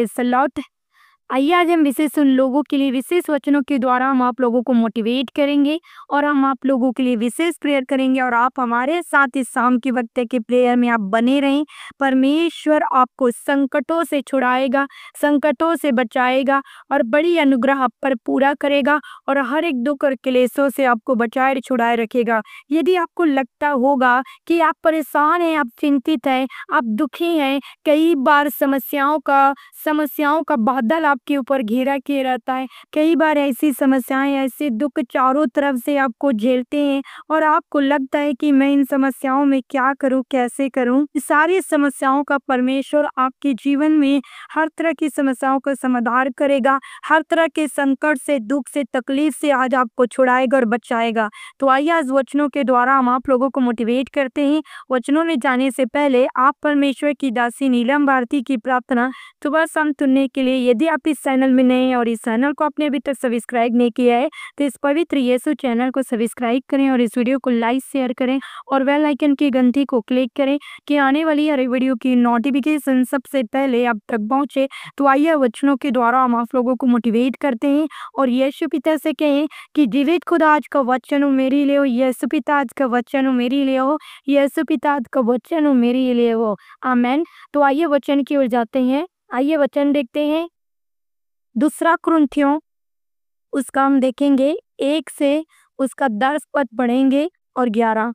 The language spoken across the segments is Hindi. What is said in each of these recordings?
is a lot आइए, आज हम विशेष उन लोगों के लिए, विशेष वचनों के द्वारा हम आप लोगों को मोटिवेट करेंगे और हम आप लोगों के लिए विशेष प्रेयर करेंगे और आप हमारे साथ इस शाम के वक्त के प्रेयर में आप बने रहें। परमेश्वर आपको संकटों से छुड़ाएगा, संकटों से बचाएगा और बड़ी अनुग्रह आप पर पूरा करेगा और हर एक दुख और क्लेशों से आपको बचाए, छुड़ाए रखेगा। यदि आपको लगता होगा कि आप परेशान हैं, आप चिंतित हैं, आप दुखी हैं, कई बार समस्याओं का समस्याओं का बादल आप आपके ऊपर घेरा के रहता है। कई बार ऐसी समस्याएँ, ऐसे दुख चारों तरफ़ से आपको झेलते हैं और आपको लगता है कि मैं इन समस्याओं में क्या करूँ, कैसे करूँ? सारी समस्याओं का परमेश्वर आपके जीवन में हर तरह की समस्याओं का समाधान करेगा। हर तरह के संकट से, दुख से, तकलीफ़ से आज आपको छुड़ाएगा और बचाएगा। तो आइए आज वचनों के द्वारा हम आप लोगों को मोटिवेट करते हैं। वचनों में जाने से पहले आप परमेश्वर की दासी, नीलम भारती की प्रार्थना। सुबह शाम सुनने के लिए यदि आप इस चैनल में नए हैं और इस चैनल को आपने अभी तक सब्सक्राइब नहीं किया है तो इस पवित्र यीशु चैनल को सब्सक्राइब करें और इस वीडियो को लाइक, शेयर करें और वेल आइकन की घंटी को क्लिक करें कि आने वाली हर वीडियो की नोटिफिकेशन सबसे पहले आप तक पहुँचे। तो आइए वचनों के द्वारा हम आप लोगों को मोटिवेट करते हैं और यीशु पिता से कहें कि जीवित खुदा आज का वचन मेरे लिए हो, यीशु पिता आज का वचन मेरे लिए हो, यीशु पिता आज का वचन मेरे लिए हो। आमेन। तो आइए वचन की ओर जाते हैं, आइए वचन देखते हैं। दूसरा क्रंथियों उसका हम देखेंगे एक से उसका दस पद पढ़ेंगे और ग्यारह।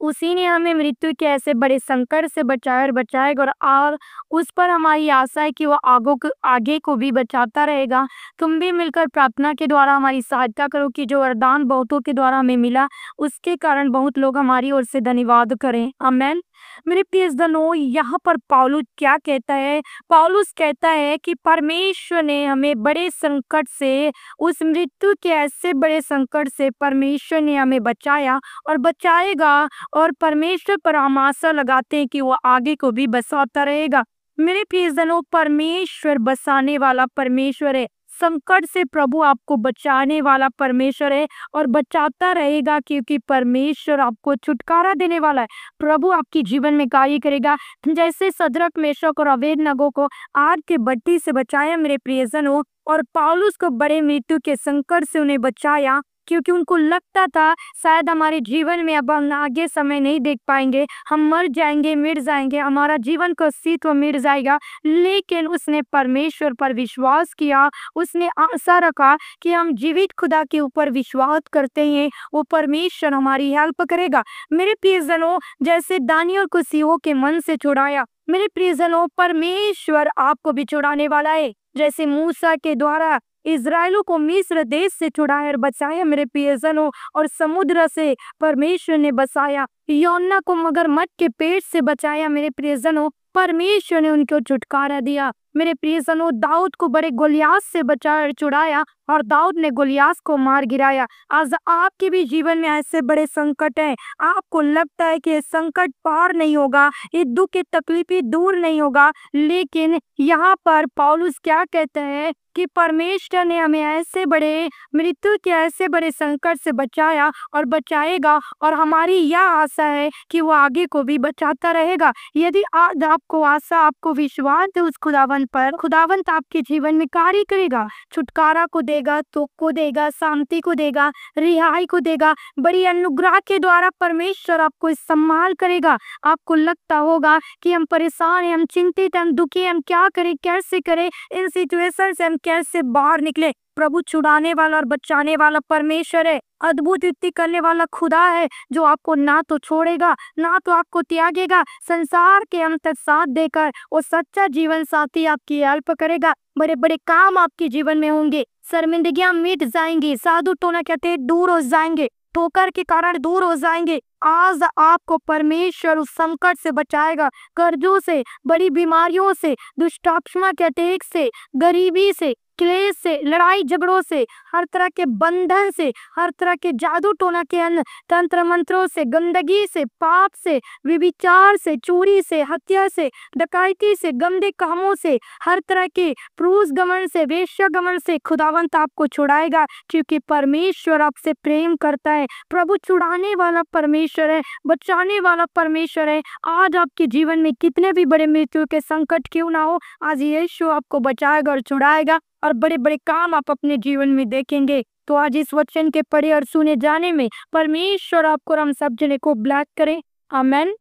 उसी ने हमें मृत्यु के ऐसे बड़े संकट से बचाया और बचाएगा और, और उस पर हमारी आशा है कि वो आगो को आगे को भी बचाता रहेगा। तुम भी मिलकर प्रार्थना के द्वारा हमारी सहायता करो कि जो वरदान बहुतों के द्वारा हमें मिला उसके कारण बहुत लोग हमारी ओर से धन्यवाद करें। अमेन मेरे प्रिय यहाँ पर पौलुस क्या कहता है? पौलुस कहता है कि परमेश्वर ने हमें बड़े संकट से, उस मृत्यु के ऐसे बड़े संकट से परमेश्वर ने हमें बचाया और बचाएगा और परमेश्वर पर हम आशा लगाते हैं कि वो आगे को भी बसाता रहेगा। मेरे प्रियजनों, परमेश्वर बसाने वाला परमेश्वर है। संकट से प्रभु आपको बचाने वाला परमेश्वर है और बचाता रहेगा क्योंकि परमेश्वर आपको छुटकारा देने वाला है। प्रभु आपकी जीवन में कार्य करेगा। जैसे सदरक, मेशक और अवैध नगो को आग के बट्टी से बचाया मेरे प्रियजन हो और पालूस को बड़े मृत्यु के संकट से उन्हें बचाया क्योंकि उनको लगता था, शायद हमारे जीवन में अब हम आगे समय नहीं देख पाएँगे। हम मर जाएँगे, मिट जाएँगे, हमारा जीवन का अस्तित्व मिट जाएगा। लेकिन उसने परमेश्वर पर विश्वास किया। उसने आशा रखा कि हम जीवित खुदा के ऊपर विश्वास करते हैं। वो परमेश्वर हमारी हेल्प करेगा। मेरे प्रियजनों, जैसे दानियों को सीओ के मन से छुड़ाया, मेरे प्रियजनों, परमेश्वर आपको भी छुड़ाने वाला है। जैसे मूसा के द्वारा इसराइलों को मिस्र देश से छुड़ाया और बचाया मेरे प्रियजनों और समुद्र से परमेश्वर ने बसाया। यौना को मगर मगरमच्छ के पेट से बचाया मेरे प्रियजनों, परमेश्वर ने उनको छुटकारा दिया। मेरे प्रियजनों, दाऊद को बड़े गोलियास से बचा, चुड़ाया और दाऊद ने गोलियास को मार गिराया। आज आपके भी जीवन में ऐसे बड़े संकट हैं। आपको लगता है कि संकट पार नहीं होगा, ये दुख तकलीफी दूर नहीं होगा, लेकिन यहाँ पर पौलुस क्या कहते हैं कि परमेश्वर ने हमें ऐसे बड़े, मृत्यु के ऐसे बड़े संकट से बचाया और बचाएगा और हमारी यह आशा है कि वो आगे को भी बचाता रहेगा। यदि आज आपको आशा, आपको विश्वास है, उस खुदावन पर खुदावंत आपके जीवन में कार्य करेगा। छुटकारा को देगा तो को देगा, शांति को देगा, रिहाई को देगा, बड़ी अनुग्रह के द्वारा परमेश्वर आपको सम्मान करेगा। आपको लगता होगा कि हम परेशान हैं, हम चिंतित हम दुखी हम क्या करें, कैसे करें, इन सिचुएशन से हम कैसे बाहर निकले? प्रभु छुड़ाने वाला और बचाने वाला परमेश्वर है। अद्भुत युक्ति करने वाला खुदा है, जो आपको ना तो छोड़ेगा, ना तो आपको त्यागेगा। संसार के अंत तक साथ देकर वो सच्चा जीवन साथी आपकी हेल्प करेगा। बड़े बड़े काम आपके जीवन में होंगे। शर्मिंदगियाँ मिट जाएँगी। साधु टोना कहते दूर हो जाएँगे। ठोकर के कारण दूर हो जाएँगे। आज आपको परमेश्वर उस संकट से बचाएगा। कर्जों से, बड़ी बीमारियों से, दुष्टात्मा के अटैक से, गरीबी से क्लेश से, लड़ाई झगड़ों से, हर तरह के बंधन से, हर तरह के जादू टोना के अन्न तंत्र मंत्रों से, गंदगी से, पाप से, विविचार से, चोरी से, हत्या से, डकैती से, गंदे कामों से, हर तरह के पुरुष गमन से, वेश्या गमन से, खुदावंत आपको छुड़ाएगा, क्योंकि परमेश्वर आपसे प्रेम करता है। प्रभु छुड़ाने वाला परमेश्वर है, बचाने वाला परमेश्वर है। आज आपके जीवन में कितने भी बड़े मृत्यु के संकट क्यों ना हो, आज यीशु आपको बचाएगा और छुड़ाएगा। और बड़े बड़े काम आप अपने जीवन में देखेंगे तो आज इस वचन के पढ़े और सुने जाने में परमेश्वर आपको हम सब जने को ब्लैक करें। आमेन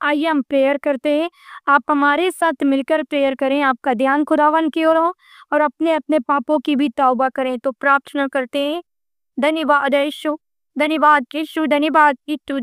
आइए हम प्रेयर करते हैं। आप हमारे साथ मिलकर प्रेयर करें। आपका ध्यान खुदावन की ओर हो और अपने अपने पापों की भी तौबा करें तो प्रार्थना करते हैं। धन्यवाद यीशु। धन्यवाद यीशु। धन्यवाद यीशु।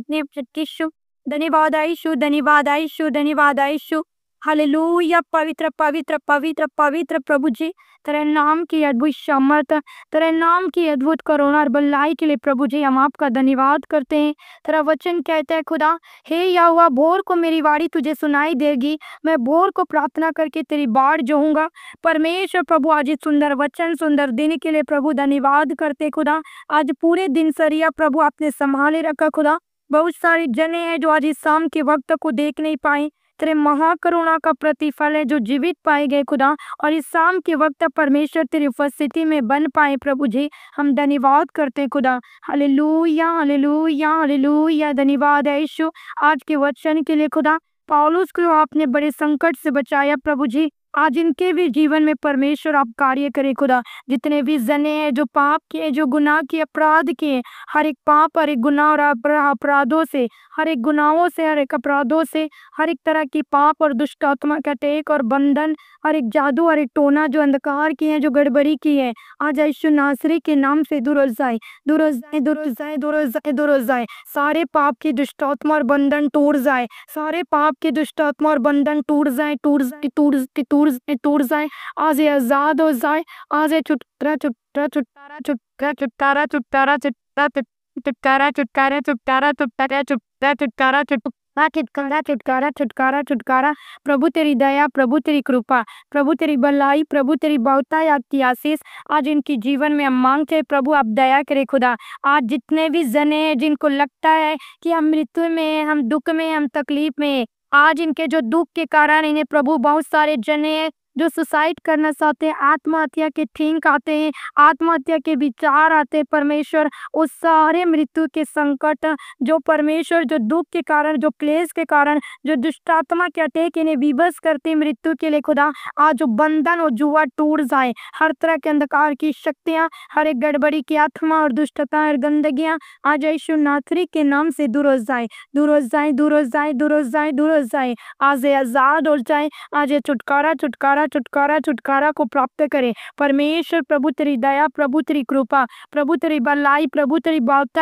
धन्यवाद यीशु। धन्यवाद यीशु। धन्यवाद यीशु। हालेलुया पवित्र पवित्र पवित्र पवित्र प्रभु जी तेरे नाम की अद्भुत सामर्थ, तेरे नाम की अद्भुत करुणा और भलाई के लिए प्रभु जी, हम आपका धन्यवाद करते हैं। तेरा वचन कहता है, खुदा, हे या हुआ भोर को मेरी वाणी तुझे सुनाई देगी। मैं भोर को प्रार्थना करके तेरी बाढ़ जोहूँगा। परमेश्वर प्रभु, आज सुंदर वचन, सुंदर दिन के लिए प्रभु धन्यवाद करते खुदा। आज पूरे दिन सरिया प्रभु आपने संभाले रखा, खुदा। बहुत सारे जने हैं जो आज इस शाम के वक्त को देख नहीं पाए। तेरे महाकरुणा का प्रतिफल है जो जीवित पाए गए खुदा और इस शाम के वक्त परमेश्वर तेरी उपस्थिति में बन पाए प्रभु जी। हम धन्यवाद करते खुदा। Hallelujah hallelujah hallelujah. धन्यवाद है यीशु आज के वचन के लिए खुदा। पॉलुस को आपने बड़े संकट से बचाया प्रभु जी। आज इनके भी जीवन में परमेश्वर आप कार्य करे खुदा। जितने भी जने हैं, जो पाप के जो गुनाह के अपराध के हर एक पाप, हर एक गुनाह और अपराधों से, हर एक गुनाहों से, हर एक अपराधों से, हर एक तरह की पाप और दुष्ट आत्मा का टेक और बंधन, हर एक जादू, हर एक टोना जो अंधकार की है, जो गड़बड़ी की है, आज यीशु नासरी के नाम से दूर जाए दूर जाए दूर जाए दूर जाए दूर जाए। सारे पाप की दुष्ट आत्मा और बंधन टूट जाए, सारे पाप की दुष्ट आत्मा और बंधन टूट जाए टूट जाए, टूट टूट टूट जाए आज ये आज़ाद हो जाए आज ये छुटकारा छुटकारा छुटकारा छुटकारा छुटकारा छुटकारा छुटकारा छुटकारा छुटकारा छुटकारा छुटकारा छुटकारा छुटकारा छुटकारा छुटकारा छुटकारा छुटकारा प्रभु तेरी दया प्रभु तेरी कृपा प्रभु तेरी भलाई प्रभु तेरी बहुता आपकी आशीष आज इनकी जीवन में हम मांगते हैं प्रभु आप दया करे खुदा आज जितने भी जने हैं जिनको लगता है कि हम मृत्यु में हम दुख में हम तकलीफ़ में आज इनके जो दुख के कारण इन्हें प्रभु बहुत सारे जने जो सुसाइड करना चाहते हैं, आत्महत्या के थिंक आते हैं, आत्महत्या के विचार आते हैं परमेश्वर, उस सारे मृत्यु के संकट, जो परमेश्वर, जो दुख के कारण, जो क्लेश के कारण, जो दुष्टात्मा के अटैक इन्हें विवश करते मृत्यु के लिए खुदा, आज जो बंधन और जुआ टूट जाए। हर तरह के अंधकार की शक्तियाँ, हर एक गड़बड़ी की आत्मा और दुष्टता और गंदगियाँ, आज यीशु नाथरी के नाम से दूर हो जाए। दूर हो जाए, दूर हो जाए, दूर हो जाए, दूर हो जाए। आज ये आज़ाद हो जाए, आज ये छुटकारा छुटकारा छुटकारा छुटकारा छुटकारा को प्राप्त करे। परमेश्वर, प्रभु तेरी दया, प्रभु तेरी कृपा, प्रभु तेरी बलाई, प्रभु तेरी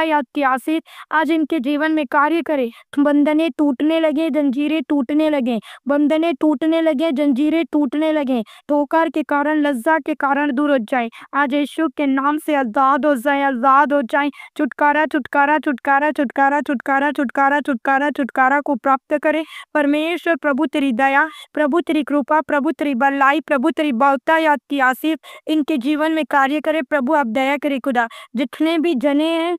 याद की आशीष आज इनके जीवन में कार्य करे। बंधने टूटने लगे, जंजीरें टूटने लगे। बंधने टूटने लगे, जंजीरें टूटने लगे। ठोकर के कारण, लज्जा के कारण दूर हो जाए। आज यीशु के नाम से आज़ाद हो जाए, आज़ाद हो जाए। छुटकारा छुटकारा छुटकारा छुटकारा छुटकारा छुटकारा छुटकारा छुटकारा को प्राप्त करे। परमेश्वर, प्रभु तेरी दया, प्रभु तेरी कृपा, प्रभु तेरी लाई प्रभु, तेरी बहुता याद की। आसिफ इनके जीवन में कार्य करे। प्रभु, आप दया करे खुदा। जितने भी जने हैं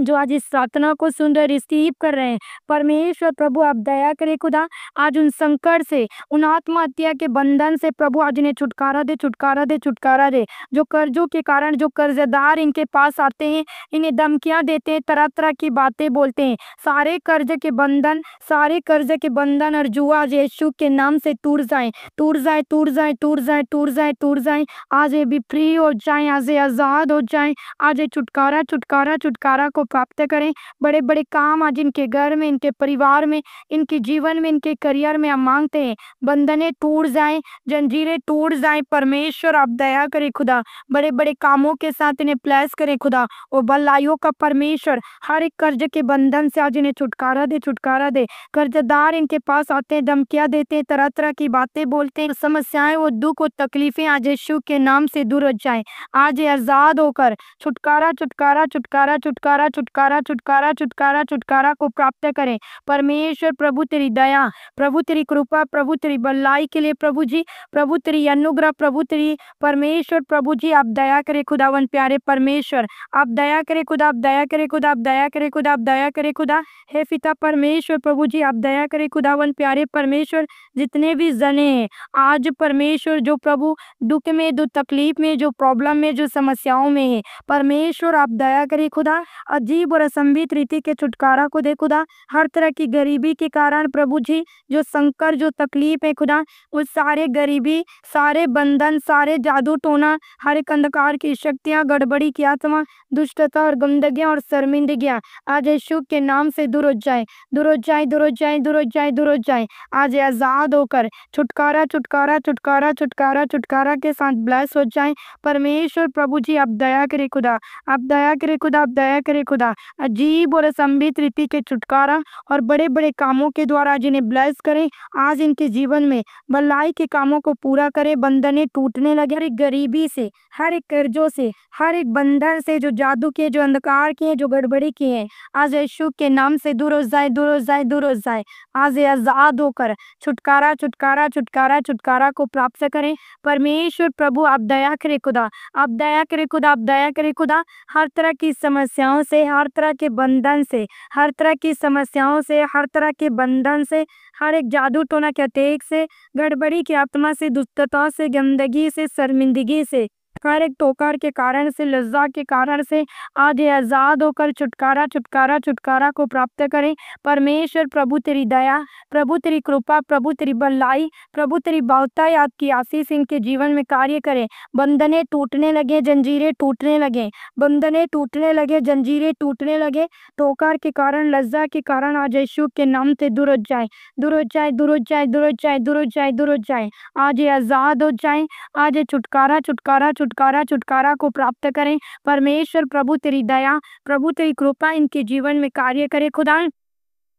जो आज इस प्रार्थना को सुन रहे रिसीव कर रहे हैं। परमेश्वर प्रभु, आप दया करे खुदा। आज उन संकट से, उन आत्महत्या के बंधन से प्रभु, आज इन्हें छुटकारा दे छुटकारा दे छुटकारा दे। जो कर्जों के कारण, जो कर्जदार इनके पास आते हैं, इन्हें धमकियाँ देते हैं तरह तरह की बातें बोलते हैं। सारे कर्ज के बंधन, सारे कर्ज के बंधन और जुआ आज यीशु के नाम से टूट जाए टूट जाए टूट जाए टूट जाए टूट जाए टूट जाए। आज ये भी फ्री हो जाए, आज आज़ाद हो जाए। आज ये छुटकारा छुटकारा छुटकारा को प्राप्त करें। बड़े बड़े काम आज इनके घर में, इनके परिवार में, इनके जीवन में, इनके करियर में हम मांगते हैं। बंधने टूट जाए, जंजीरें टूट जाए, परमेश्वर आप दया करें खुदा। बड़े बड़े कामों के साथ इन्हें प्लेस करें खुदा। और बलाइयों का परमेश्वर हर एक कर्ज के बंधन से आज इन्हें छुटकारा दे छुटकारा दे। कर्जदार इनके पास आते हैं, धमकियाँ देते हैं तरह तरह की बातें बोलते हैं। समस्याएँ और दुख और तकलीफें आज यीशु के नाम से दूर हो जाए। आज आज़ाद होकर छुटकारा छुटकारा छुटकारा छुटकारा छुटकारा छुटकारा छुटकारा छुटकारा को प्राप्त करें। परमेश्वर, प्रभु तेरी दया, प्रभु तेरी कृपा, प्रभु तेरी भलाई के लिए प्रभु जी, प्रभु तेरी अनुग्रह, प्रभु तेरी परमेश्वर, प्रभु जी, आप दया करें खुदावन प्यारे परमेश्वर। आप दया करें खुदा, आप दया करें खुदा, आप दया करें खुदा, आप दया करें खुदा। हे पिता परमेश्वर, प्रभु जी, आप दया करें खुदावन प्यारे परमेश्वर, जितने भी जने हैं, आज परमेश्वर जो प्रभु दुख में, जो तकलीफ़ में, जो प्रॉब्लम में, जो समस्याओं में है, परमेश्वर, आप दया करें खुदा। अजीब और असंभित रीति के छुटकारा को दे खुदा। हर तरह की गरीबी के कारण प्रभु जी, जो संकर जो तकलीफ़ है खुदा, वो सारे गरीबी, सारे बंधन, सारे जादू टोना, हर एक अंधकार की शक्तियाँ, गड़बड़ी की आत्मा, दुष्टता और गंदगियाँ और शर्मिंदगियाँ, आज यीशु के नाम से दूर हो जाए, दूर हो जाए, दूर हो जाए, दूर हो जाए, दूर हो जाए। आज आज़ाद होकर छुटकारा छुटकारा छुटकारा छुटकारा छुटकारा के साथ ब्लेस हो जाए। परमेश्वर, प्रभु जी, आप दया करे खुदा, आप दया करे खुदा, आप दया करे खुदा। अजीब और असंभित रीति के छुटकारा और बड़े बड़े कामों के द्वारा जिन्हें ब्लेस करें, आज इनके जीवन में भलाई के कामों को पूरा करे, बंधने टूटने लगे। हर एक गरीबी से, हर एक कर्जों से, हर एक बंधन से जो जादू के जो अंधकार के हैं जो गड़बड़ी के हैं, आज यीशु के नाम से दूर हो जाए, दूर हो जाए, दूर हो जाए। आज आज़ाद होकर छुटकारा छुटकारा छुटकारा छुटकारा को प्राप्त करें। परमेश्वर प्रभु, आप दया करे खुदा। आप दया करे खुदा, आप दया करे खुदा। हर तरह की समस्याओं से हर तरह के बंधन से, हर तरह की समस्याओं से, हर तरह के बंधन से, हर एक जादू टोना के अटेक से, गड़बड़ी की आत्मा से, दुष्टता से, गंदगी से, शर्मिंदगी से। हर एक टोकर के कारण से, लज्जा के कारण से आज आज़ाद होकर छुटकारा छुटकारा छुटकारा को प्राप्त करें। परमेश्वर, प्रभु तेरी दया, प्रभु तेरी कृपा, प्रभु तेरी भलाई प्रभु तेरी बहुताई आपकी आशीष इनके जीवन में कार्य करें। बंधने टूटने लगे, जंजीरें टूटने लगे। बंधने टूटने लगे, जंजीरें टूटने लगे। टोकर के कारण, लज्जा के कारण आज यीशु के नाम से दूर जाए। दूर जाए दूर जाए दूर जाए दूर जाए दूर जाए। आज आज़ाद हो जाए, आज छुटकारा छुटकारा छुटकारा छुटकारा को प्राप्त करें। परमेश्वर, प्रभु तेरी दया, प्रभु तेरी कृपा इनके जीवन में कार्य करे। खुदा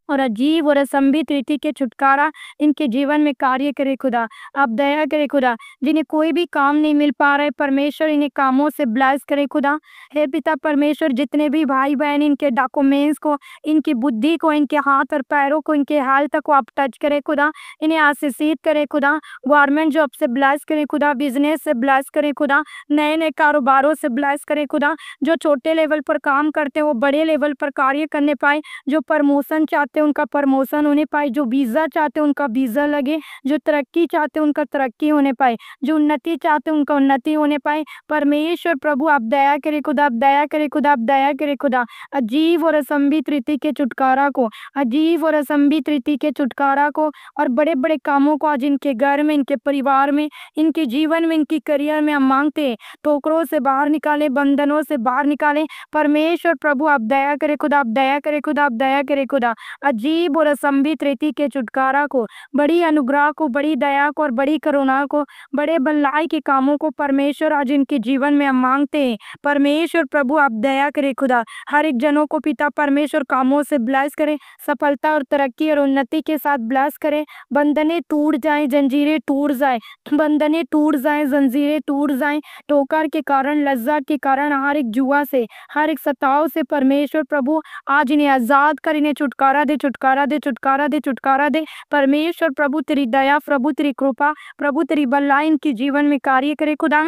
और अजीब और असंभित रीति के छुटकारा इनके जीवन में कार्य करे खुदा। आप दया करे खुदा, जिन्हें कोई भी काम नहीं मिल पा रहा परमेश्वर इन्हें कामों से ब्लेस करे खुदा। हे पिता परमेश्वर, जितने भी भाई बहन इनके डॉक्यूमेंट्स को, इनकी बुद्धि को, इनके हाथ और पैरों को, इनके हाल तक को आप टच करे खुदा, इन्हें आशीषित करे खुदा, गवर्नमेंट जॉब से ब्लेस करे खुदा, बिज़नेस से ब्लेस करे खुदा नए नए कारोबारों से ब्लेस करे खुदा, जो छोटे लेवल पर काम करते हैं बड़े लेवल पर कार्य करने पाए, जो प्रमोशन चाहते चाहते उनका प्रमोशन होने पाए, जो वीज़ा चाहते उनका वीज़ा लगे, जो तरक्की चाहते उनका तरक्की होने पाए, जो उन्नति चाहते उनका उन्नति होने पाए। परमेश्वर प्रभु, आप दया करे खुदा, आप दया करे खुदा, आप दया करे खुदा। अजीब और असंबित रीति के छुटकारा को, अजीब और असंबित रीति के छुटकारा को और बड़े बड़े कामों को आज इनके घर में, इनके परिवार में, इनके जीवन में, इनकी करियर में हम मांगते हैं। टोकरों से बाहर निकाले, बंधनों से बाहर निकाले। परमेश्वर प्रभु, आप दया करे खुदा, आप दया करे खुदा, आप दया करे खुदा। अजीब और असंभित रीति के छुटकारा को, बड़ी अनुग्रह को, बड़ी दया को और बड़ी करुणा को, बड़े भलाई के कामों को परमेश्वर आज इनके जीवन में हम मांगते हैं। परमेश्वर प्रभु, आप दया करें खुदा। हर एक जनों को पिता परमेश्वर कामों से ब्लैस करें, सफलता और तरक्की और उन्नति के साथ ब्लैस करें। बंधने टूट जाए, जंजीरें टूट जाए। बंधने टूट जाए, जंजीरें टूट जाए। टोकर के कारण, लज्जा के कारण हर एक जुआ से, हर एक सताव से परमेश्वर प्रभु आज इन्हें आज़ाद कर, इन्हें छुटकारा दे। छुटकारा दे छुटकारा दे छुटकारा दे। परमेश्वर, प्रभु तेरी दया, प्रभु तेरी कृपा, प्रभु तेरी बल्ला इनके जीवन में कार्य करे खुदा।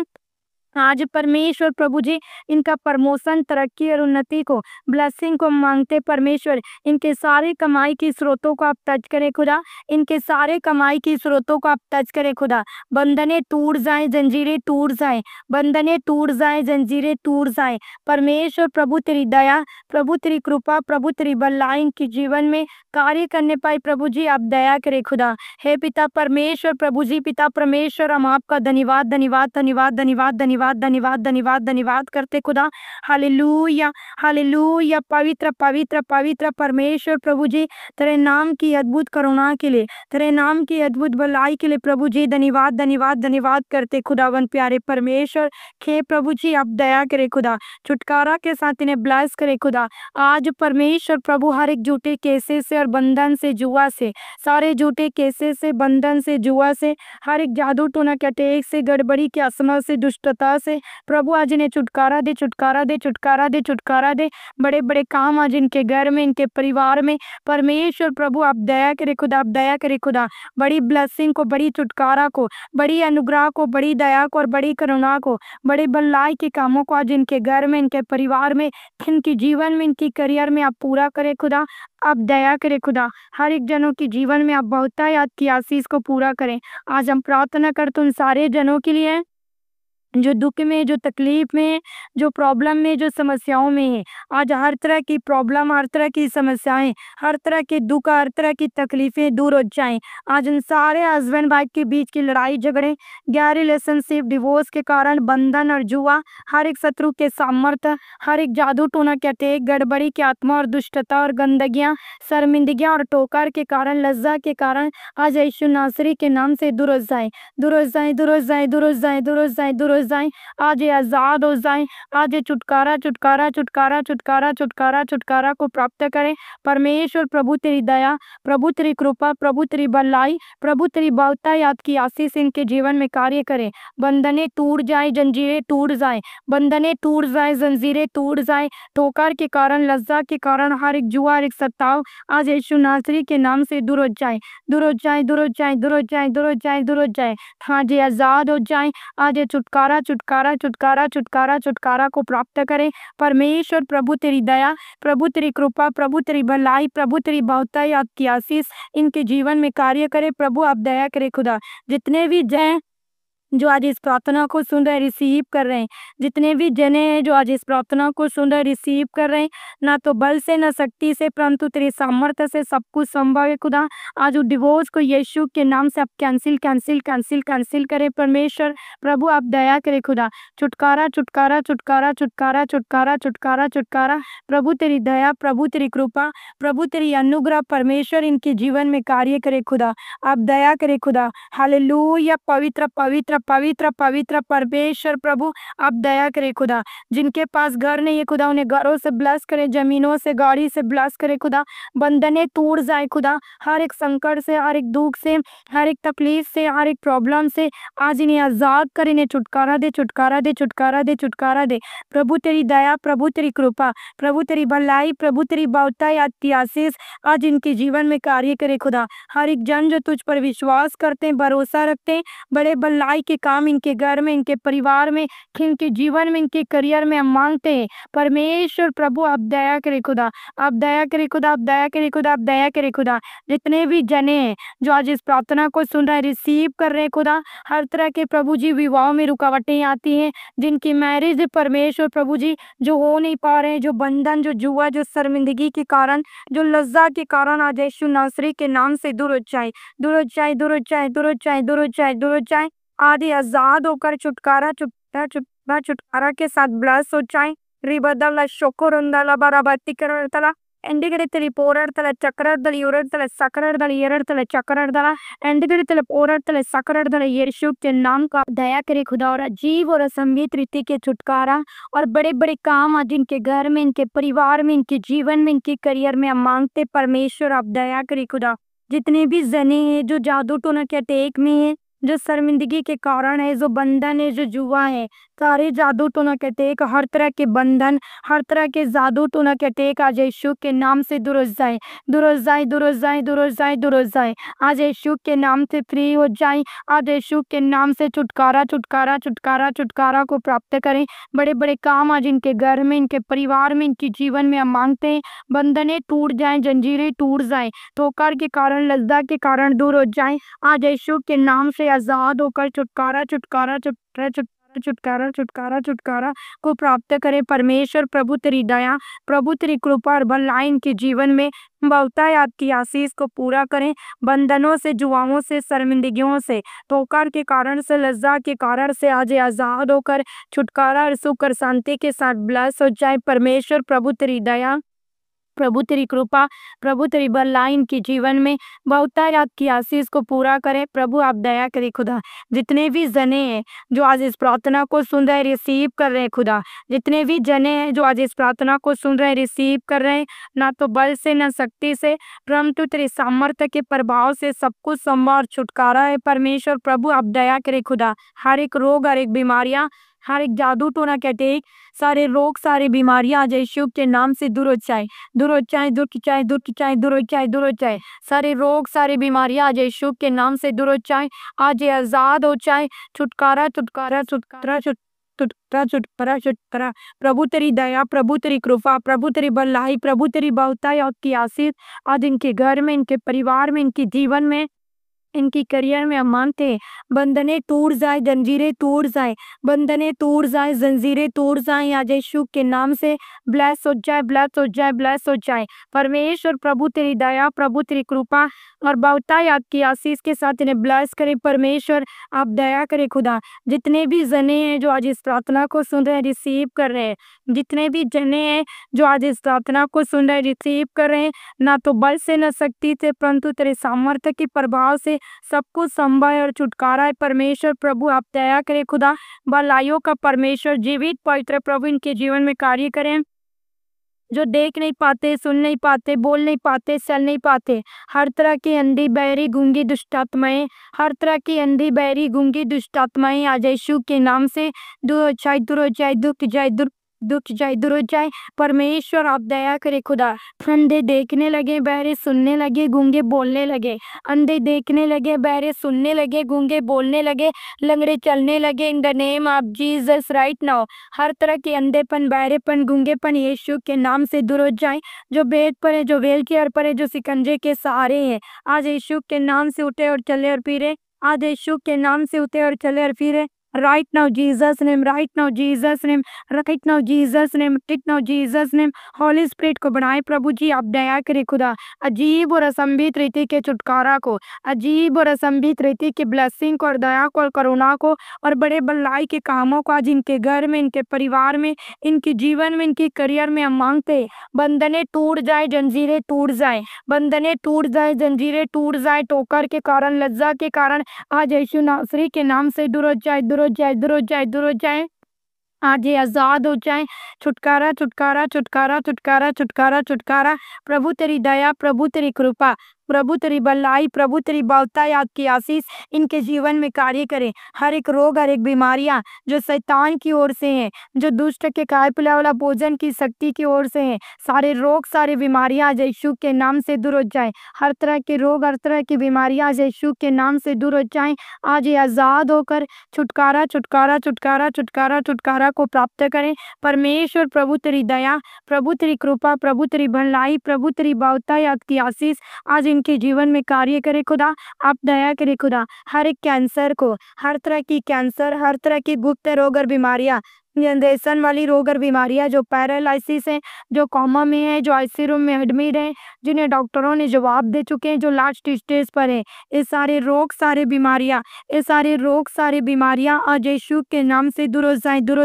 आज परमेश्वर प्रभु जी, इनका प्रमोशन, तरक्की और उन्नति को, ब्लेसिंग को मांगते परमेश्वर। इनके सारे कमाई की स्रोतों को आप टच करें खुदा। इनके सारे कमाई की स्रोतों को आप टच करें खुदा। बंधने टूट जाए, जंजीरें टूट जाए। बंधने टूट जाए, जंजीरें टूट जाए। परमेश्वर प्रभु तेरी दया, प्रभु तेरी कृपा, प्रभु तेरी बल्ला इनके जीवन में कार्य करने पाए प्रभु जी, आप दया करें खुदा। हे पिता परमेश्वर प्रभु जी, पिता परमेश्वर, हम आपका धन्यवाद धन्यवाद धन्यवाद धन्यवाद धन्यवाद। धन्यवाद धन्यवाद धन्यवाद धन्यवाद करते खुदा। Hallelujah hallelujah. पवित्र पवित्र पवित्र परमेश्वर प्रभु जी, तेरे नाम की अद्भुत करुणा के लिए, तेरे नाम की अद्भुत भलाई के लिए प्रभु जी, धन्यवाद धन्यवाद धन्यवाद करते खुदावन प्यारे परमेश्वर, खे प्रभु जी, आप दया करे खुदा। छुटकारा के साथ इन्हें ब्लास करे खुदा। आज परमेश्वर प्रभु हर एक झूठे केसे से और बंधन से जुआ से, सारे झूठे केसे से, बंधन से जुआ से, हर एक जादू टोना के अटैक से, गड़बड़ी के असमय से, दुष्टता ब्लस है प्रभु आज इन्हें छुटकारा दे छुटकारा दे छुटकारा दे छुटकारा दे। बड़े बड़े काम आज इनके घर में, इनके परिवार में। परमेश्वर प्रभु, आप दया करे खुदा, आप दया करे खुदा। बड़ी ब्लेसिंग को, बड़ी छुटकारा को, बड़ी अनुग्रह को, बड़ी दया को और बड़ी करुणा को, बड़े भलाई के कामों को आज इनके घर में, इनके परिवार में, इनकी जीवन में, इनकी करियर में आप पूरा करें खुदा। आप दया करें खुदा। हर एक जनों की जीवन में आप बहुतायात की आशीष को पूरा करें। आज हम प्रार्थना करते उन सारे जनों के लिए। जो दुख में, जो तकलीफ़ में, जो प्रॉब्लम में, जो समस्याओं में है। आज हर तरह की प्रॉब्लम, हर तरह की समस्याएँ, हर तरह के दुख, हर तरह की तकलीफें दूर हो जाएँ। आज इन सारे हस्बैंड वाइफ के बीच की लड़ाई, झगड़े, गैर रिलेशनशिप डिवोर्स के कारण बंधन और जुआ, हर एक शत्रु के सामर्थ्य हर एक जादू टोना के अटैक, गड़बड़ी की आत्मा और दुष्टता और गंदगियाँ, शर्मिंदगियाँ और टोकर के कारण, लज्जा के कारण आज यीशु नासरी के नाम से दूर हो जाए। दूर हो जाए जाए जाए जाए हो जाए, आज आज़ाद हो जाए, आज छुटकारा छुटकारा छुटकारा छुटकारा छुटकारा छुटकारा को प्राप्त करें। परमेश्वर, प्रभु तेरी दया, प्रभु तेरी कृपा, प्रभु तेरी भलाई, प्रभु तेरी बहुता याद की आशीष इनके जीवन में कार्य करें। बंधने टूट जाए, जंजीरें टूट जाए, बंधने टूट जाए, जंजीरें टूट जाए ठोकर के कारण, लज्जा के कारण, हर एक जुआ, हर एक सत्ताव, आज यीशु नासरी के नाम से दूर हो जाए, दूर हो जाए, दूर हो जाए, दूर हो जाए, दूर हो जाए, दूर हो जाए। हाँ जी आज़ाद हो जाए, आज ये छुटकारा छुटकारा छुटकारा छुटकारा छुटकारा को प्राप्त करें। परमेश्वर, प्रभु तेरी दया, प्रभु तेरी कृपा, प्रभु तेरी भलाई, प्रभु तेरी बहुताई आपकी आशीष, इनके जीवन में कार्य करे। प्रभु, आप दया करे खुदा। जितने भी जय जो आज इस प्रार्थना को सुन रहे रिसीव कर रहे हैं। जितने भी जने हैं जो आज इस प्रार्थना को सुन रहे रिसीव कर रहे हैं, ना तो बल से, ना शक्ति से, परंतु तेरे सामर्थ्य से सब कुछ संभव है खुदा। आज उस डिवोर्स को यीशु के नाम से आप कैंसिल कैंसिल कैंसिल कैंसिल करें। परमेश्वर, प्रभु, आप दया करें खुदा। छुटकारा छुटकारा छुटकारा छुटकारा छुटकारा छुटकारा छुटकारा। प्रभु तेरी दया, प्रभु तेरी कृपा, प्रभु तेरी अनुग्रह, परमेश्वर इनके जीवन में कार्य करे खुदा। आप दया करे खुदा। हाल पवित्र पवित्र पवित्र पवित्र परमेश्वर प्रभु, आप दया करे खुदा। जिनके पास घर नहीं है खुदा, उन्हें घरों से ब्लस करे, जमीनों से, गाड़ी से ब्लस करे खुदा। बंधने टूट जाए खुदा। हर एक संकट से, हर एक दुख से, हर एक तकलीफ़ से, हर एक प्रॉब्लम से, आज इन्हें आज़ाद कर, इन्हें छुटकारा दे छुटकारा दे छुटकारा दे छुटकारा दे। प्रभु तेरी दया, प्रभु तेरी कृपा, प्रभु तेरी भलाई, प्रभु तेरी बहुताई आशीष आज इनके जीवन में कार्य करे खुदा। हर एक जन जो तुझ पर विश्वास करते हैं, भरोसा रखते हैं, बड़े भलाई के काम, इनके घर में, इनके परिवार में, इनके जीवन में, इनके करियर में हम मांगते हैं। परमेश्वर प्रभु, आप दया करे खुदा, आप दया करे खुदा, आप दया करे खुदा, आप दया करे खुदा। जितने भी जने हैं, जो आज इस प्रार्थना को सुन रहे हैं रिसीव कर रहे हैं खुदा, हर तरह के प्रभु जी, विवाहों में रुकावटें आती हैं, जिनकी मैरिज परमेश्वर प्रभु जी, जो हो नहीं पा रहे हैं, जो बंधन, जो जुआ, जो शर्मिंदगी के कारण, जो लज्जा के कारण आज यीशु नासरी के नाम से दूर हो जाए, दूर हो जाए, दूर दूर दूर दूर आदि आजाद होकर छुटकारा छुटकारा छुटकारा छुटकारा के साथ ब्लस हो जाए रिबदल ಶೊಕೊರೊಂದಲ ಬರಬತ್ತಿಕರತಲ ಎಂಡಿಗಡಿತಲಿ ಪೋರಾಡ್ತಲ ಚಕ್ರದಲ್ಲಿ ಇವ್ರಡ್ತಲ सकरदल ಎರಡ್ತಲ चक्रदल एंडगड़तल पोराडतल सकरदल यीशु के नाम का दया करे खुदा और अजीब और असंवित रीति के छुटकारा और बड़े बड़े काम आज इनके घर में इनके परिवार में इनके जीवन में इनके करियर में हम मांगते परमेश्वर आप दया करे खुदा जितने भी जने हैं जो जादू टोना के अटैक में है जो शर्मिंदगी के कारण है, जो बंधन है, जो जुआ है, सारे जादू टोना के टेक हर तरह के बंधन, हर तरह के जादू टोना के टेक आज यीशु के नाम से दुरुस्त जाए दुरुस्त जाए दुरुस्त जाए दुरुस्त जाए दुरुस्त जाए। आज यीशु के नाम से फ्री हो जाए, आज यीशु के नाम से छुटकारा छुटकारा छुटकारा छुटकारा को प्राप्त करें। बड़े बड़े काम आज इनके घर में, इनके परिवार में, इनके जीवन में हम मांगते हैं, बंधने टूट जाए, जंजीरें टूट जाए ठोकर के कारण, लज्जा के कारण दूर हो जाए। आज यीशु के नाम से आज़ाद होकर छुटकारा छुटकारा छुटकारा छुटकारा छुटकारा छुटकारा को प्राप्त करे। परमेश्वर, प्रभु तेरी दया, प्रभु तेरी कृपा और भलाई के जीवन में बहुताय आपकी आशीष को पूरा करें। बंधनों से, जुआओं से, शर्मिंदगियों से ठोकर के कारण से, लज्जा के कारण से आज आज़ाद होकर, छुटकारा और सुख और शांति के साथ ब्लस हो जाए। परमेश्वर, प्रभु तेरी दया। प्रभु तेरी कृपा, प्रभु तेरी भलाई इनके जीवन में बहुताय आपकी आशीष को पूरा करे। प्रभु, आप दया करे खुदा। जितने भी जने हैं जो आज इस प्रार्थना को सुन रहे रिसीव कर रहे हैं खुदा। जितने भी जने हैं जो आज इस प्रार्थना को सुन रहे रिसीव कर रहे हैं, ना तो बल से, ना शक्ति से, परंतु तेरे सामर्थ्य के प्रभाव से सब कुछ संभव छुटकारा है। परमेश्वर, प्रभु, आप दया करे खुदा। हर एक रोग, हर एक बीमारियाँ हर एक जादू टोना कैटेक सारे रोग, सारे बीमारियाँ आज यीशु के नाम से दूर हो जाए। दूर हो जाए, दूर की चाहे दूर की चाहे दूर हो जाए, दूर हो जाए। सारे रोग, सारे बीमारियाँ आज यीशु के नाम से दूर हो जाए। आज आज़ाद हो जाए। छुटकारा छुटकारा छुटकारा, छुट, छुटकारा छुटकारा छुटकारा। प्रभु तेरी दया, प्रभु तेरी कृपा, प्रभु तेरी भलाई प्रभु तेरी बहुताई आपकी आशीष आज इनके घर में, इनके परिवार में, इनके जीवन में इनकी करियर में हम मानते हैं बंधने टूट जाए, जंजीरें टूट जाए। बंधने टूट जाए, जंजीरें टूट जाए। आज यीशु के नाम से ब्लैस हो जाए, ब्लेस हो जाए, ब्लेस हो जाए। परमेश्वर प्रभु तेरी दया, प्रभु तेरी कृपा और बहुताई आपकी आशीष के साथ इन्हें ब्लैस करे। परमेश्वर, आप दया करे खुदा। जितने भी जने हैं जो आज इस प्रार्थना को सुन रहे हैं, रिसीव कर रहे हैं। जितने भी जने हैं जो आज इस प्रार्थना को सुन रहे हैं, रिसीव कर रहे हैं। ना तो बल से, न शक्ति से, परंतु तेरे सामर्थ्य के प्रभाव से सब कुछ संभव और छुटकारा है। परमेश्वर प्रभु, आप दया करें, खुदा भलाइयों का परमेश्वर जीवित, पवित्र प्रभु, इनके जीवन में कार्य करें। जो देख नहीं पाते, सुन नहीं पाते, बोल नहीं पाते, चल नहीं पाते, हर तरह की अंधी, बहरी, गूँगी, दुष्टात्माएँ, हर तरह की अंधी, बहरी, गूँगी, दुष्टात्माएँ आज यीशु के नाम से, दूर जाए दूर जाए, दुख जाए, दूर दुख जाए दूर जाए, परमेश्वर आप दया करे, खुदा। अंधे देखने लगे, बहरे सुनने लगे, गूँगे बोलने लगे। अंधे देखने लगे, बहरे सुनने लगे, गूँगे बोलने लगे, लंगड़े चलने लगे, in the name of Jesus right now. हर तरह के अंधेपन, बहरेपन, गूंगेपन यीशु के नाम से दूर हो जाए। जो बेद पर है, जो वेल केयर पर है, जो सिकंजे के सहारे हैं। आज यीशु के नाम से उठे और चले और फिरे। आज यीशु के नाम से उठे और चले और फिरे। Right now, jesus name, right now, jesus name, right now, jesus name, right now, jesus name. Holy spirit को बढ़ाए प्रभु जी, आप दया करें खुदा। अजीब और असंभित रीति के छुटकारा को, अजीब और असंभित रीति के ब्लेसिंग को और दया को और करुणा को और बड़े बल्लाई के कामों को आज इनके घर में, इनके परिवार में, इनके जीवन में, इनके करियर में हम मांगते बंधने टूट जाए, जंजीरें टूट जाए। बंधने टूट जाए, जंजीरें टूट जाए, टोकर के कारण, लज्जा के कारण आज यीशु नासरी के नाम से दूर जाए हो जाए दूर हो जाए दूर हो जाए। आज ये आज़ाद हो जाए। छुटकारा छुटकारा छुटकारा छुटकारा छुटकारा छुटकारा। प्रभु तेरी दया, प्रभु तेरी कृपा। प्रभु तेरी भलाई प्रभु तेरी याद की आशीष इनके जीवन में कार्य करे। हर एक रोग, हर एक बीमारियाँ जो शैतान की ओर से हैं, जो दुष्ट के कायपिला वाला भोजन की शक्ति की ओर से हैं, सारे रोग, सारी बीमारियाँ आज यीशु के नाम से दूर हो जाए। हर तरह के रोग, हर तरह की बीमारियाँ आज यीशु के नाम से दूर हो जाए। आज ये आज़ाद होकर छुटकारा छुटकारा छुटकारा छुटकारा छुटकारा को प्राप्त करें। परमेश्वर, प्रभु तेरी दया, प्रभु तेरी कृपा, प्रभु तेरी भलाई, प्रभु तेरी बावता याद की आशीष आज इन के जीवन में कार्य करे खुदा। आप दया करे खुदा। हर एक कैंसर को, हर तरह की कैंसर, हर तरह की गुप्त रोग और बीमारियाँ जनरेशन वाली रोग और बीमारियाँ जो पैरालिसिस है, जो कॉमा में है, जो आईसी रूम में एडमिट है, जिन्हें डॉक्टरों ने जवाब दे चुके हैं, जो लास्ट स्टेज पर है। ये सारे रोग, सारे बीमारियाँ, ये सारे रोग, सारे बीमारियाँ आज यीशु के नाम से दूर हो जाए, दूर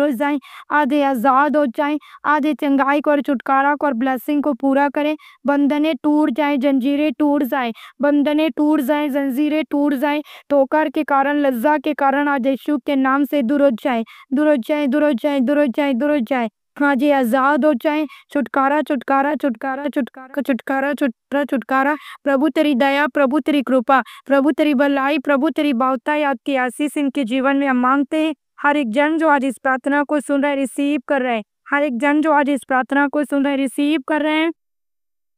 हो जाए आधे आज़ाद हो जाए, आधे चंगाई को और छुटकारा को और ब्लेसिंग को पूरा करें। बंधने टूट जाए, जंजीरें टूट जाए, बंधने टूट जाए, जंजीरें टूट जाए, ठोकर के कारण, लज्जा के कारण आज यीशु के नाम से दूर हो जाए, दूर हो जाए दूर हो जाए दूर हो दूर हो जी, आज़ाद हो जाए। छुटकारा छुटकारा छुटकारा छुटकारा छुटकारा छुटकारा छुटकारा। प्रभु तेरी दया, प्रभु तेरी कृपा, प्रभु तेरी भलाई, प्रभु तेरी बावता आपकी आशीष इनके जीवन में हम मांगते हैं। हर एक जन जो आज इस प्रार्थना को सुन रहे, रिसीव कर रहे हैं। हर एक जन जो आज इस प्रार्थना को सुन रहे, रिसीव कर रहे हैं।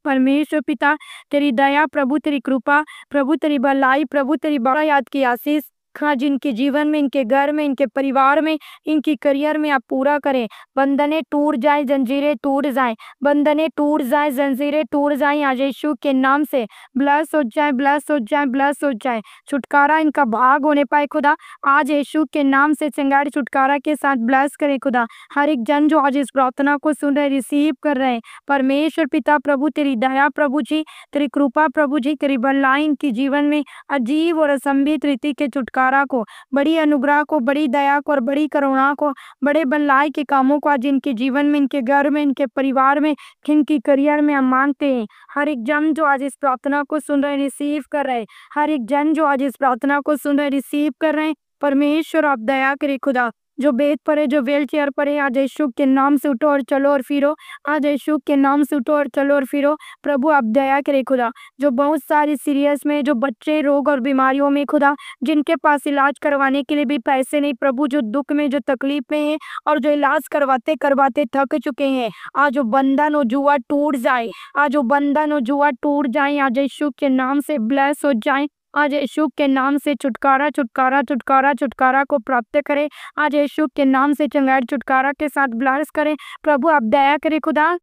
परमेश्वर पिता, तेरी दया, प्रभु तेरी कृपा, प्रभु तेरी भलाई, प्रभु तेरी बड़ा याद की आशीष। हाँ जिनके जीवन में, इनके घर में, इनके परिवार में, इनकी करियर में आप पूरा करें। बंधने टूट जाए, जंजीरें टूट जाए। बंधने टूट जाए, जंजीरें टूट जाए, आज यीशु के नाम से। ब्लस हो जाए, ब्लस हो जाए, ब्लस हो जाए। छुटकारा इनका भाग होने पाए खुदा। आज यीशु के नाम से चंगाड़ी छुटकारा के साथ ब्लस करे खुदा। हर एक जन जो आज इस प्रार्थना को सुन रहे, रिसीव कर रहे हैं। परमेश्वर पिता प्रभु, तेरी दया प्रभु जी, तेरी कृपा प्रभु जी, तेरी भलाई इनकी जीवन में अजीब और असंभित रीति के छुटकारा छुटकारा को, बड़ी अनुग्रह को, बड़ी दया को और बड़ी करुणा को, बड़े बल्लाई के कामों को आज इनके जीवन में, इनके घर में, इनके परिवार में, इनकी करियर में हम मानते हैं। हर एक जन जो आज इस प्रार्थना को सुन रहे रिसीव कर रहे हर एक जन जो आज इस प्रार्थना को सुन रहे रिसीव कर रहे हैं। परमेश्वर, आप दया करे खुदा। जो बेड पर है, जो व्हील चेयर पर है, आज यीशु के नाम से उठो और चलो और फिरो। आज यीशु के नाम से उठो और चलो और फिरो। प्रभु, आप दया करे खुदा। जो बहुत सारी सीरियस में, जो बच्चे, रोग और बीमारियों में खुदा, जिनके पास इलाज करवाने के लिए भी पैसे नहीं, प्रभु, जो दुख में, जो तकलीफ़ में है और जो इलाज करवाते करवाते थक चुके हैं। आज वो बंधन और जुआ टूट जाए। आज वो बंधन और जुआ टूट जाए। आज यीशु के नाम से ब्लेस हो जाए। आज यशु के नाम से छुटकारा छुटकारा छुटकारा छुटकारा को प्राप्त करें। आज यशु के नाम से चंगाई, छुटकारा के साथ ब्लास करें। प्रभु, आप दया करें खुदा।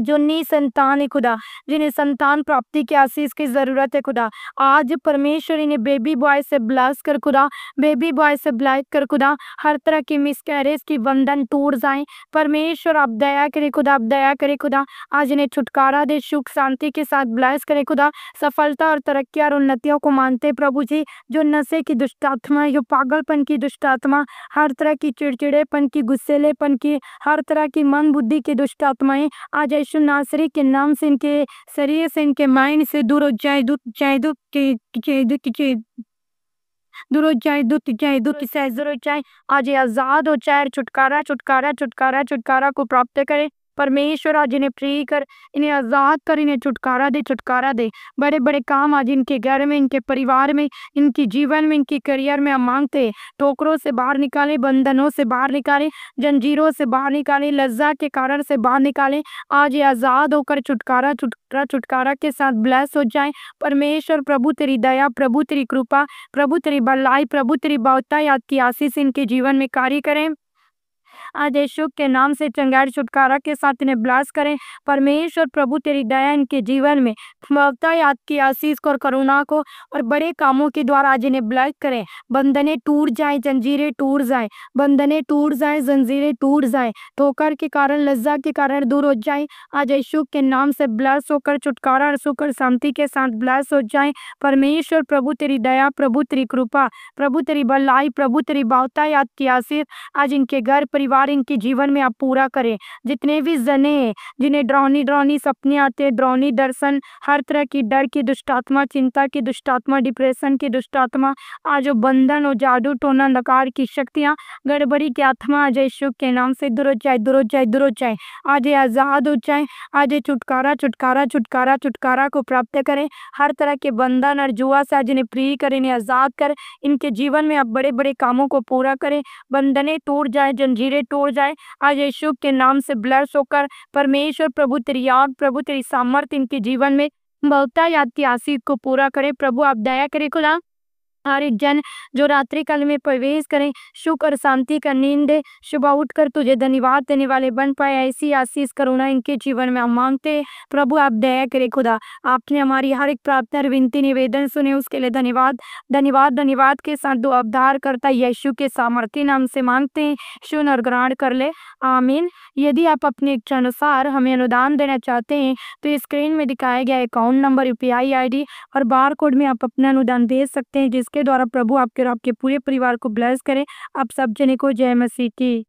जो नी संतान है खुदा, जिन्हें संतान प्राप्ति की आशीष की ज़रूरत है खुदा। आज परमेश्वर इन्हें बेबी बॉय से ब्लास कर खुदा बेबी बॉय से ब्लैक कर खुदा। हर तरह की मिसकैरेज की बंधन टूट जाए। परमेश्वर, आप दया करे खुदा, आप दया करे खुदा। आज इन्हें छुटकारा दे, सुख, शांति के साथ ब्लास करे खुदा। सफलता और तरक्की और उन्नतियों को मानते प्रभु जी, जो नशे की दुष्टात्मा जो पागलपन की दुष्टात्मा हर तरह की चिड़चिड़ेपन की, गुस्सेलेपन की, हर तरह की मन बुद्धि की दुष्टात्माएँ आज यीशु नासरी के नाम से इनके शरीर से इनके माइंड से दूर जाए के के दूर हो जाए दुख जाए दुख से दूर हो जाए। आज आज़ाद हो जाए, छुटकारा छुटकारा छुटकारा छुटकारा को प्राप्त करे। परमेश्वर आज इन्हें फ्री कर, इन्हें आज़ाद कर, इन्हें छुटकारा दे छुटकारा दे। बड़े बड़े काम आज इनके घर में, इनके परिवार में, इनकी जीवन में, इनकी करियर में हम मांगते हैं। ठोकरों से बाहर निकाले, बंधनों से बाहर निकाले, जंजीरों से बाहर निकाले, लज्जा के कारण से बाहर निकाले। आज ये आज़ाद होकर छुटकारा छुटकारा छुटकारा के साथ ब्लेस हो जाए। परमेश्वर, प्रभु तेरी दया, प्रभु तेरी कृपा, प्रभु तेरी बल्लाई प्रभु तेरी बहुता याद की आशीष इनके जीवन में कार्य करें। आज यीशु के नाम से चंगाई छुटकारा के साथ इन्हें ब्लास करें। परमेश्वर प्रभु, तेरी दया इनके जीवन में ममता याद की आशीष को और करुणा को और बड़े कामों के द्वारा आज इन्हें ब्लैक करें। बंधने टूट जाए, जंजीरें टूट जाए। बंधने टूट जाए, जंजीरें टूट जाए। ठोकर के कारण, लज्जा के कारण दूर हो जाए। आज यीशु के नाम से ब्लस होकर, छुटकारा और सुकर, शांति के साथ ब्लस हो जाए। परमेश्वर प्रभु, तेरी दया, प्रभु, तेरी कृपा, प्रभु, तेरी भलाई, प्रभु, तेरी बावता याद की आशीष आज इनके घर, परिवार परिवार इनके जीवन में आप पूरा करें। जितने भी जने जिन्हें ड्रौनी ड्रौनी सपने आते हैं, ड्रौनी दर्शन, हर तरह की डर की दुष्टात्मा, चिंता की दुष्टात्मा, डिप्रेशन की दुष्टात्मा, आज बंधन और जादू टोना, नकार की शक्तियाँ, गड़बड़ी की आत्मा आज यीशु के नाम से दूर दूर जाए दूर जाए। आज आज़ाद हो जाए, आज छुटकारा छुटकारा छुटकारा छुटकारा को प्राप्त करें। हर तरह के बंधन और जुआ से आज इन्हें फ्री करें, इन्हें आज़ाद कर। इनके जीवन में आप बड़े बड़े कामों को पूरा करें। बंधने टूट जाए, जंजीरें तोड़ जाए। आज यीशु के नाम से ब्लस होकर परमेश्वर, प्रभु तेरी याद, प्रभु तेरी सामर्थ्य इनके जीवन में बहुत याद की आशीष को पूरा करे। प्रभु, आप दया करे खुदा। हर एक जन जो रात्रि काल में प्रवेश करें, सुख और शांति का नींद सुबह उठकर तुझे धन्यवाद देने वाले बन पाए। ऐसी आशीष करुणा इनके जीवन में हम मांगते प्रभु, आप दया करें खुदा। आपने हमारी हर एक प्रार्थना विनती, निवेदन सुने, उसके लिए धन्यवाद। धन्यवाद धन्यवाद के साथ दो अवधार करता यीशु के सामर्थ्य नाम से मांगते हैं। सुन और ग्रहण कर ले। आमीन। यदि आप अपने इच्छा अनुसार हमें अनुदान देना चाहते हैं तो स्क्रीन में दिखाया गया अकाउंट नंबर यूपीआई आईडी और बार कोड में आप अपना अनुदान दे सकते हैं जिस के द्वारा प्रभु आपके और आपके पूरे परिवार को ब्लेस करें। आप सब जने को जय मसीह की।